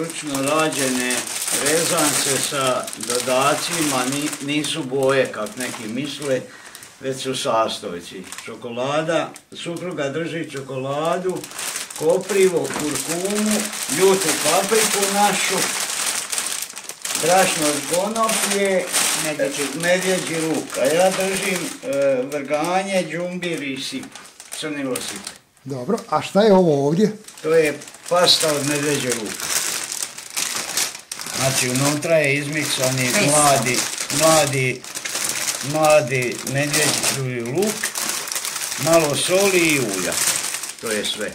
ručno rađene rezance sa dodacima, nisu boje kak neki misle, već su sastojci. Čokolada, supruga drži čokoladu, koprivo, kurkumu, ljutu papriku našu, brašno od konoplje, medvjeđi luk. A ja držim e, vrganje, džumbir i sip, crnilo sipe. Dobro, a šta je ovo ovdje? To je pasta od medvjeđe luka. Znači, unutra je izmiksani mladi, mladi, mladi medvjeđi luk, malo soli i ulja. To je sve.